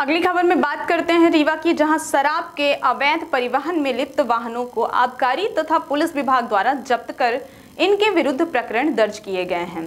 अगली खबर में बात करते हैं रीवा की, जहाँ शराब के अवैध परिवहन में लिप्त वाहनों को आबकारी तथा पुलिस विभाग द्वारा जब्त कर इनके विरुद्ध प्रकरण दर्ज किए गए हैं।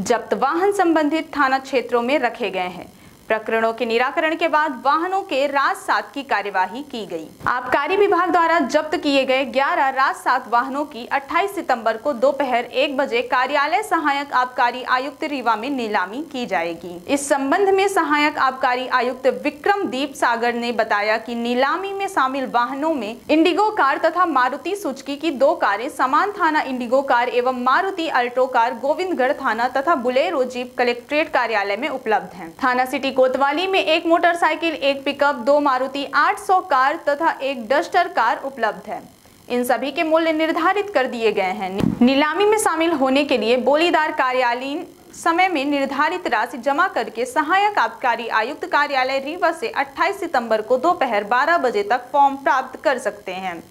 जब्त वाहन संबंधित थाना क्षेत्रों में रखे गए हैं। प्रकरणों के निराकरण के बाद वाहनों के रात सात की कार्यवाही की गई। आबकारी विभाग द्वारा जब्त किए गए 11 रात सात वाहनों की 28 सितंबर को दोपहर एक बजे कार्यालय सहायक आबकारी आयुक्त रीवा में नीलामी की जाएगी। इस संबंध में सहायक आबकारी आयुक्त विक्रम दीप सागर ने बताया कि नीलामी में शामिल वाहनों में इंडिगो कार तथा मारुति सुजुकी की दो कारें समान थाना इंडिगो कार एवं मारुति अल्टो कार गोविंदगढ़ थाना तथा बुलेरो जीप कलेक्ट्रेट कार्यालय में उपलब्ध है। थाना सिटी कोतवाली में एक मोटरसाइकिल, एक पिकअप, दो मारुति 800 कार तथा एक डस्टर कार उपलब्ध है। इन सभी के मूल्य निर्धारित कर दिए गए हैं। नीलामी में शामिल होने के लिए बोलीदार कार्यालयीन समय में निर्धारित राशि जमा करके सहायक आबकारी आयुक्त कार्यालय रीवा से 28 सितंबर को दोपहर 12 बजे तक फॉर्म प्राप्त कर सकते हैं।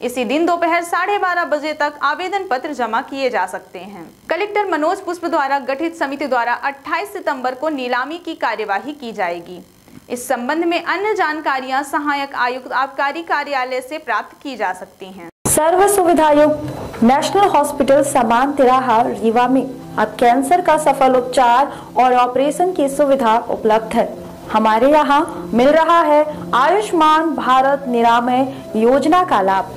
इसी दिन दोपहर साढ़े बारह बजे तक आवेदन पत्र जमा किए जा सकते हैं। कलेक्टर मनोज पुष्प द्वारा गठित समिति द्वारा 28 सितंबर को नीलामी की कार्यवाही की जाएगी। इस संबंध में अन्य जानकारियाँ सहायक आयुक्त आबकारी कार्यालय से प्राप्त की जा सकती हैं। सर्व सुविधा युक्त नेशनल हॉस्पिटल समान तिराहा रीवा में। अब कैंसर का सफल उपचार और ऑपरेशन की सुविधा उपलब्ध है। हमारे यहाँ मिल रहा है आयुष्मान भारत निरामय योजना का लाभ।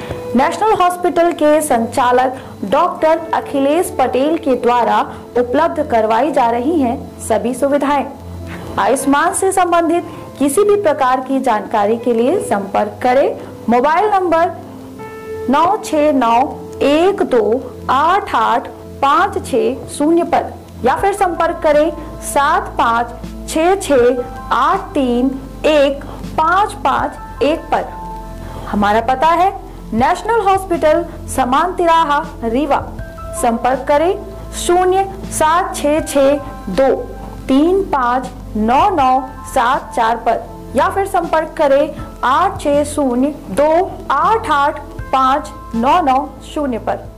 नेशनल हॉस्पिटल के संचालक डॉक्टर अखिलेश पटेल के द्वारा उपलब्ध करवाई जा रही हैं सभी सुविधाएँ। आयुष्मान से संबंधित किसी भी प्रकार की जानकारी के लिए संपर्क करें। मोबाइल नंबर नौ छ नौ एक दो आठ आठ पाँच छ शून्य पर या फिर संपर्क करें सात पाँच छ छ आठ तीन एक पाँच पाँच एक पर। हमारा पता है नेशनल हॉस्पिटल समान तिराहा रीवा। संपर्क करें शून्य सात छ छ दो, तीन पाँच नौ नौ सात चार पर, या फिर संपर्क करें आठ छ शून्य दो आठ आठ पाँच नौ नौ शून्य पर।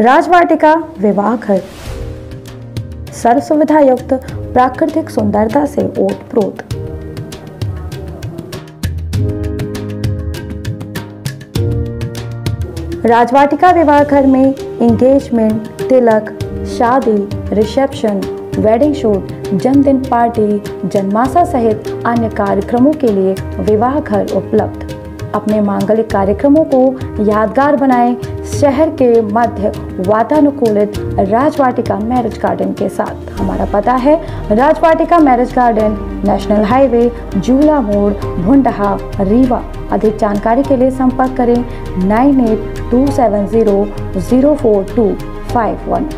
राजवाटिका विवाह घर। सर्व सुविधा युक्त प्राकृतिक सुंदरता से ओत प्रोत राजवाटिका विवाह घर में इंगेजमेंट तिलक, शादी रिसेप्शन वेडिंग शूट जन्मदिन पार्टी जन्माशा सहित अन्य कार्यक्रमों के लिए विवाह घर उपलब्ध। अपने मांगलिक कार्यक्रमों को यादगार बनाएँ शहर के मध्य वातानुकूलित राजवाटिका मैरिज गार्डन के साथ। हमारा पता है, Rajvatika marriage garden, national highway Jula मोड़, भुंडहा, रीवा। अधिक जानकारी के लिए संपर्क करें nine eight two seven zero zero four two five one.